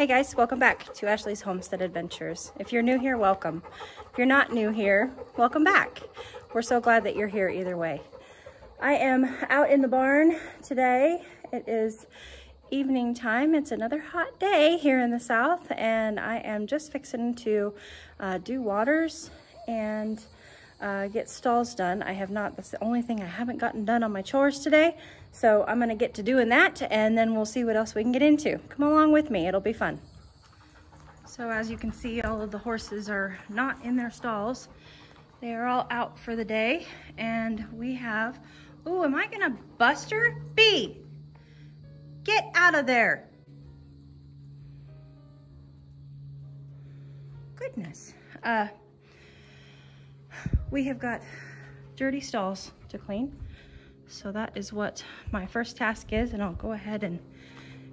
Hey guys, welcome back to Ashley's Homestead Adventures. If you're new here, welcome. If you're not new here, welcome back. We're so glad that you're here either way. I am out in the barn today. It is evening time. It's another hot day here in the south and I am just fixing to uh, do waters and uh, get stalls done. I have not, that's the only thing I haven't gotten done on my chores today. So I'm gonna get to doing that and then we'll see what else we can get into. Come along with me, it'll be fun. So as you can see, all of the horses are not in their stalls. They are all out for the day and we have, oh, am I gonna bust her? B, get out of there. Goodness. Uh, we have got dirty stalls to clean. So that is what my first task is and I'll go ahead and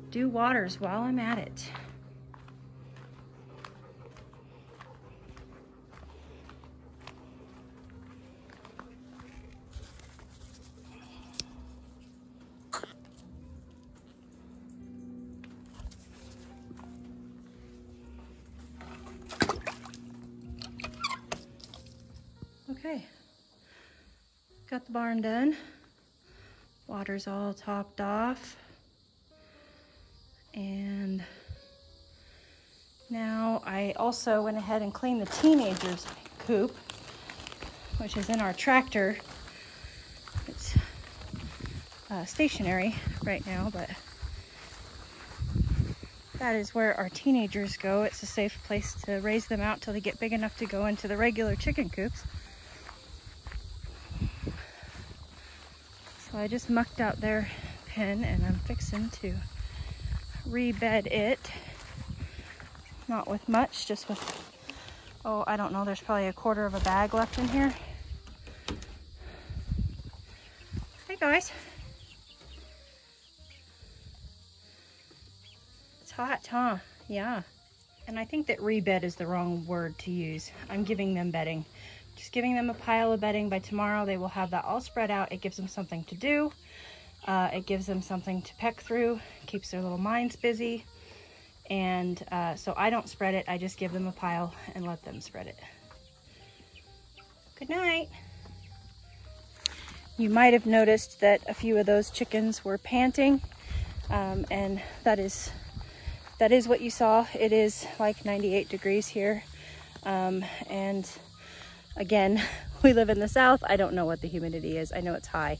do waters while I'm at it. Okay, got the barn done. Water's all topped off. And now I also went ahead and cleaned the teenager's coop, which is in our tractor. It's uh, stationary right now, but that is where our teenagers go. It's a safe place to raise them out till they get big enough to go into the regular chicken coops. I just mucked out their pen and I'm fixing to rebed it. Not with much, just with, oh, I don't know, there's probably a quarter of a bag left in here. Hey guys. It's hot, huh? Yeah. And I think that rebed is the wrong word to use. I'm giving them bedding just giving them a pile of bedding. By tomorrow, they will have that all spread out. It gives them something to do. Uh, it gives them something to peck through, keeps their little minds busy. And uh, so I don't spread it. I just give them a pile and let them spread it. Good night. You might have noticed that a few of those chickens were panting. Um, and that is that is what you saw. It is like 98 degrees here. Um, and Again, we live in the south. I don't know what the humidity is. I know it's high,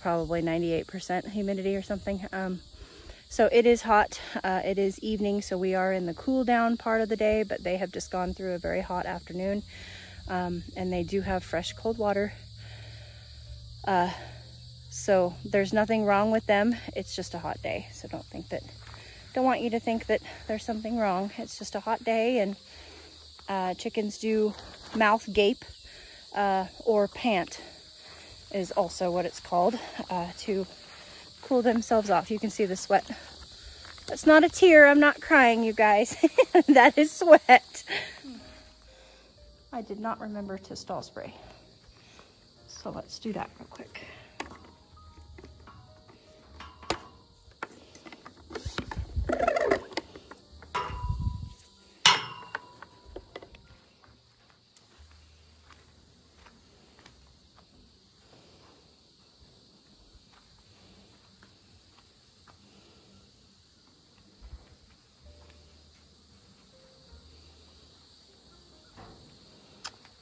probably 98% humidity or something. Um, so it is hot. Uh, it is evening, so we are in the cool down part of the day, but they have just gone through a very hot afternoon. Um, and they do have fresh cold water. Uh, so there's nothing wrong with them. It's just a hot day. So don't think that, don't want you to think that there's something wrong. It's just a hot day and uh, chickens do mouth gape uh, or pant is also what it's called uh, to cool themselves off. You can see the sweat. That's not a tear. I'm not crying, you guys. that is sweat. I did not remember to stall spray. So let's do that real quick.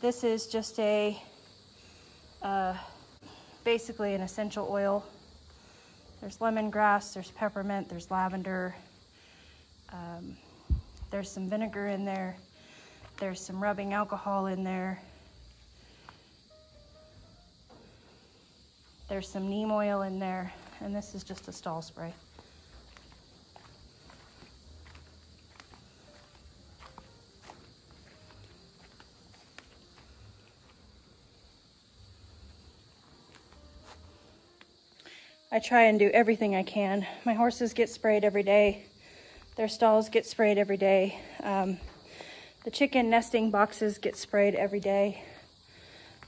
This is just a, uh, basically an essential oil. There's lemongrass, there's peppermint, there's lavender. Um, there's some vinegar in there. There's some rubbing alcohol in there. There's some neem oil in there, and this is just a stall spray. I try and do everything I can. My horses get sprayed every day. Their stalls get sprayed every day. Um, the chicken nesting boxes get sprayed every day.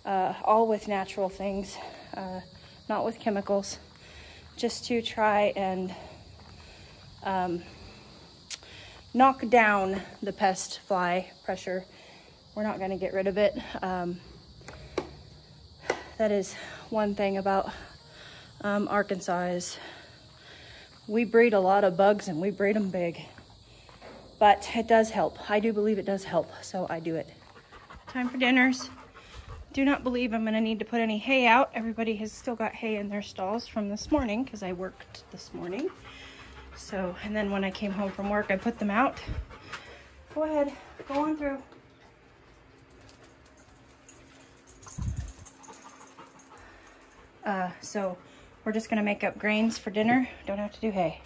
Uh, all with natural things, uh, not with chemicals, just to try and um, knock down the pest fly pressure. We're not gonna get rid of it. Um, that is one thing about um, Arkansas is we breed a lot of bugs and we breed them big. But it does help. I do believe it does help, so I do it. Time for dinners. Do not believe I'm gonna need to put any hay out. Everybody has still got hay in their stalls from this morning because I worked this morning. So, and then when I came home from work, I put them out. Go ahead, go on through. Uh, so we're just gonna make up grains for dinner. Don't have to do hay.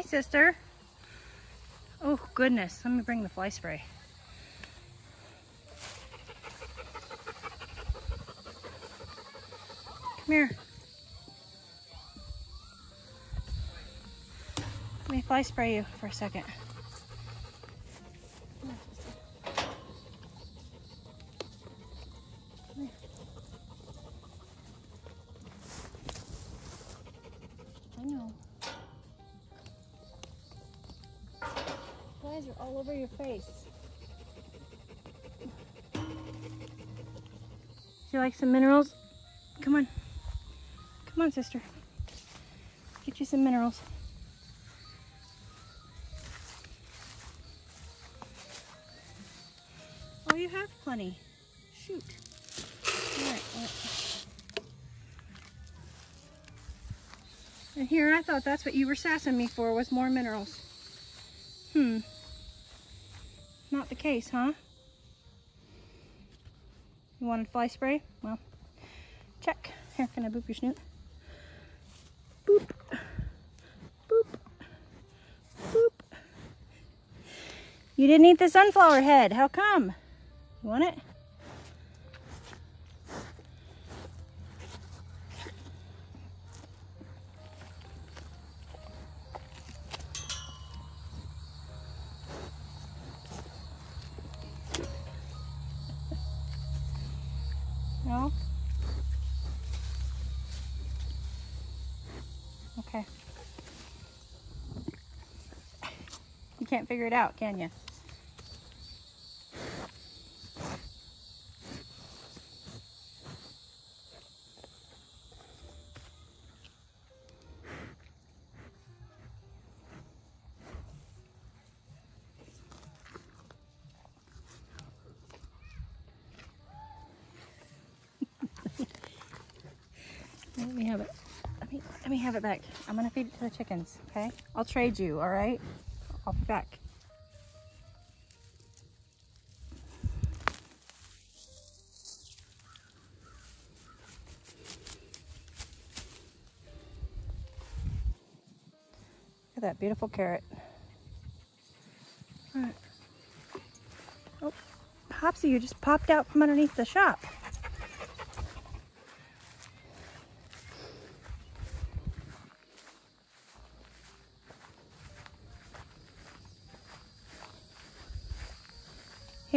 Hey, sister. Oh, goodness. Let me bring the fly spray. Come here. Let me fly spray you for a second. Are all over your face. Do you like some minerals? Come on. Come on, sister. Get you some minerals. Oh, you have plenty. Shoot. All right, all right. And here, I thought that's what you were sassing me for, was more minerals. Hmm. Not the case, huh? You wanted fly spray? Well, check. Here, can I boop your snoot? Boop. Boop. Boop. You didn't eat the sunflower head. How come? You want it? No? Okay. You can't figure it out, can you? Let me have it. Let me, let me have it back. I'm gonna feed it to the chickens, okay? I'll trade you, all right? I'll be back. Look at that beautiful carrot. All right. Oh, Hopsy, you just popped out from underneath the shop.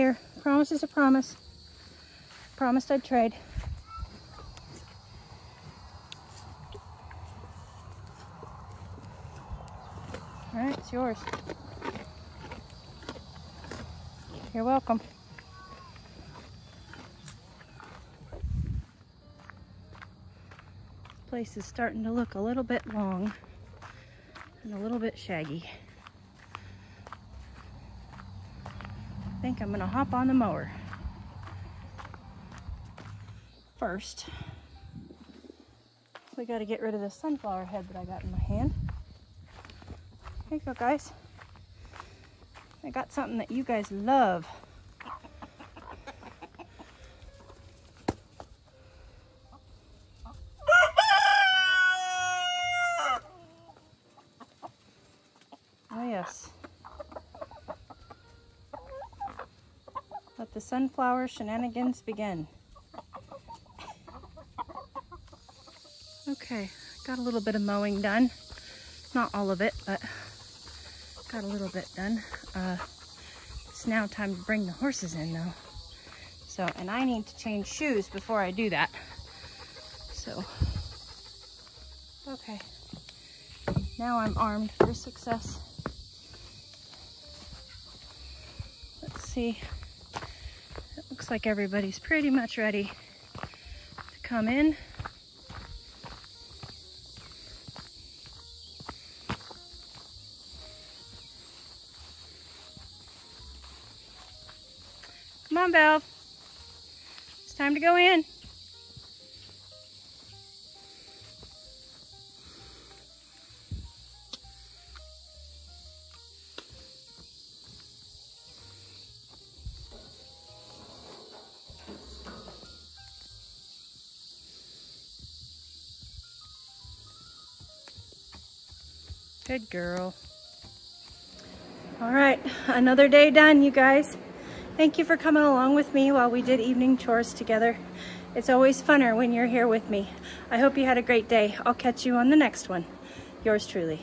Here, promise is a promise. Promised I'd trade. All right, it's yours. You're welcome. This place is starting to look a little bit long and a little bit shaggy. Think I'm gonna hop on the mower. First, we gotta get rid of this sunflower head that I got in my hand. Here you go, guys. I got something that you guys love. The sunflower shenanigans begin. Okay, got a little bit of mowing done. Not all of it, but got a little bit done. Uh, it's now time to bring the horses in though. So, and I need to change shoes before I do that. So, okay. Now I'm armed for success. Let's see. Looks like everybody's pretty much ready to come in. Come on, Bev. It's time to go in. Good girl. All right, another day done, you guys. Thank you for coming along with me while we did evening chores together. It's always funner when you're here with me. I hope you had a great day. I'll catch you on the next one. Yours truly.